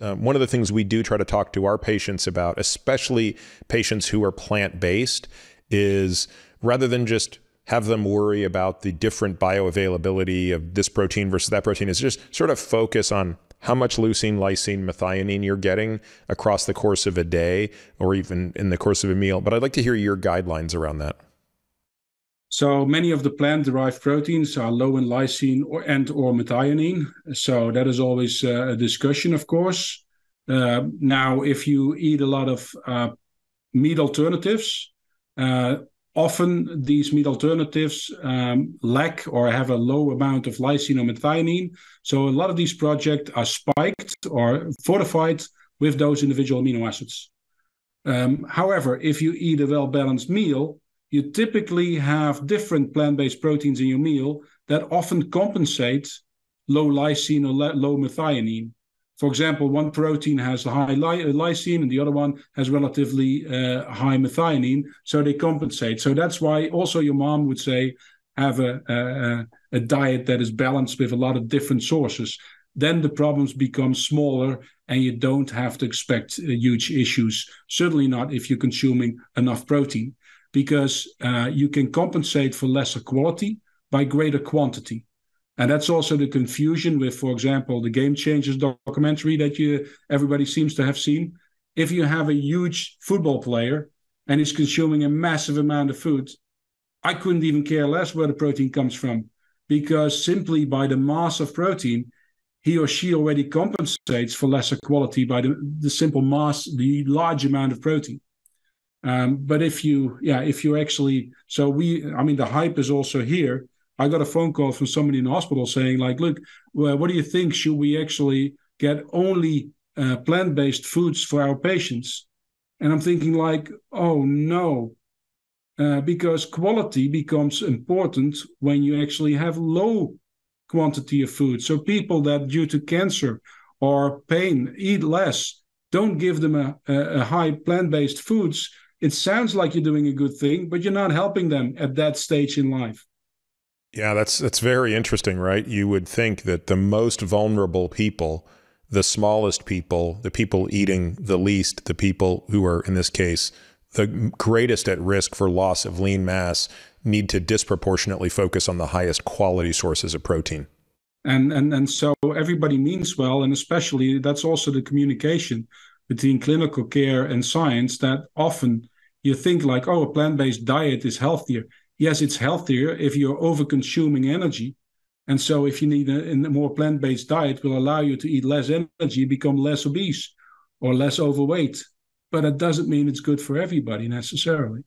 um, one of the things we do try to talk to our patients about, especially patients who are plant based, is rather than just have them worry about the different bioavailability of this protein versus that protein, is just sort of focus on how much leucine, lysine, methionine you're getting across the course of a day or even in the course of a meal. But I'd like to hear your guidelines around that. So many of the plant-derived proteins are low in lysine or, and or methionine. So that is always uh, a discussion, of course. Uh, now, if you eat a lot of uh, meat alternatives, uh, often these meat alternatives um, lack or have a low amount of lysine or methionine. So a lot of these projects are spiked or fortified with those individual amino acids. Um, however, if you eat a well-balanced meal, you typically have different plant-based proteins in your meal that often compensate low lysine or low methionine. For example, one protein has a high ly- lysine and the other one has relatively uh, high methionine, so they compensate. So that's why also your mom would say have a, a, a diet that is balanced with a lot of different sources. Then the problems become smaller and you don't have to expect uh, huge issues. Certainly not if you're consuming enough protein because uh, you can compensate for lesser quality by greater quantity. And that's also the confusion with, for example, the Game Changers documentary that you everybody seems to have seen. If you have a huge football player and is consuming a massive amount of food, I couldn't even care less where the protein comes from, because simply by the mass of protein, he or she already compensates for lesser quality by the, the simple mass, the large amount of protein. Um, but if you, yeah, if you actually, so we, I mean, the hype is also here. I got a phone call from somebody in the hospital saying, like, look, well, what do you think? Should we actually get only uh, plant based foods for our patients? And I'm thinking, like, oh no, uh, because quality becomes important when you actually have low quantity of food. So people that due to cancer or pain eat less, don't give them a, a, a high plant-based foods it sounds like you're doing a good thing, but you're not helping them at that stage in life. Yeah, that's that's very interesting, right? You would think that the most vulnerable people, the smallest people, the people eating the least, the people who are in this case the greatest at risk for loss of lean mass need to disproportionately focus on the highest quality sources of protein. And and and so everybody means well, and especially that's also the communication between clinical care and science that often you think like, oh, a plant-based diet is healthier. Yes, it's healthier if you're over-consuming energy. And so if you need a, a more plant-based diet will allow you to eat less energy, become less obese or less overweight. But it doesn't mean it's good for everybody necessarily.